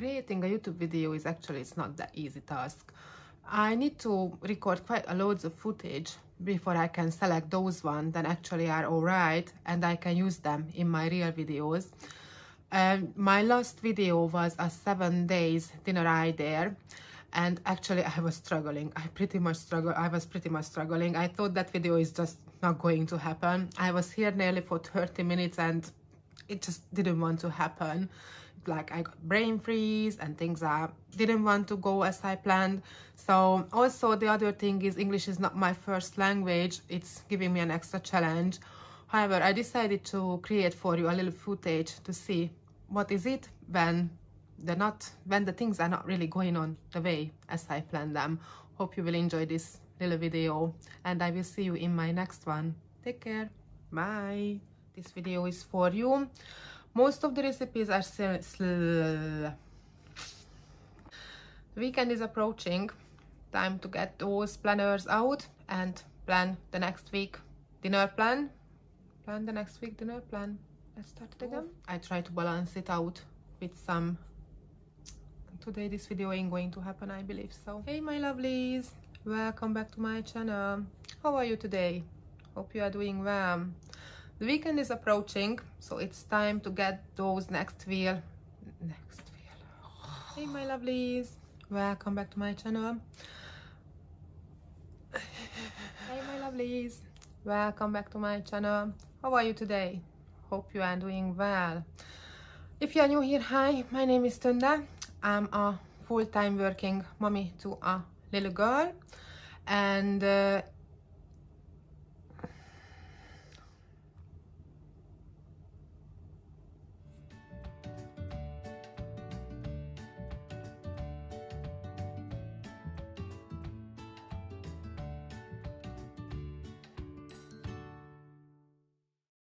YouTube video is actually it's not that easy task. I need to record quite a loads of footage before I can select those ones that actually are alright and I can use them in my real videos. And my last video was a seven days dinner idea and actually I was struggling. I pretty much struggle. I was pretty much struggling. I thought that video is just not going to happen. I was here nearly for 30 minutes and it just didn't want to happen like I got brain freeze and things I didn't want to go as I planned. So also the other thing is English is not my first language. It's giving me an extra challenge. However, I decided to create for you a little footage to see what is it when they're not when the things are not really going on the way as I planned them. Hope you will enjoy this little video and I will see you in my next one. Take care. Bye. This video is for you. Most of the recipes are still... The weekend is approaching. Time to get those planners out and plan the next week dinner plan. Plan the next week dinner plan. Let's start it again. I try to balance it out with some today this video ain't going to happen i believe so hey my lovelies welcome back to my channel how are you today hope you are doing well the weekend is approaching, so it's time to get those next wheel. Next wheel. Hey my lovelies, welcome back to my channel. hey my lovelies, welcome back to my channel. How are you today? Hope you are doing well. If you are new here, hi, my name is Tunda. I'm a full-time working mommy to a little girl and uh,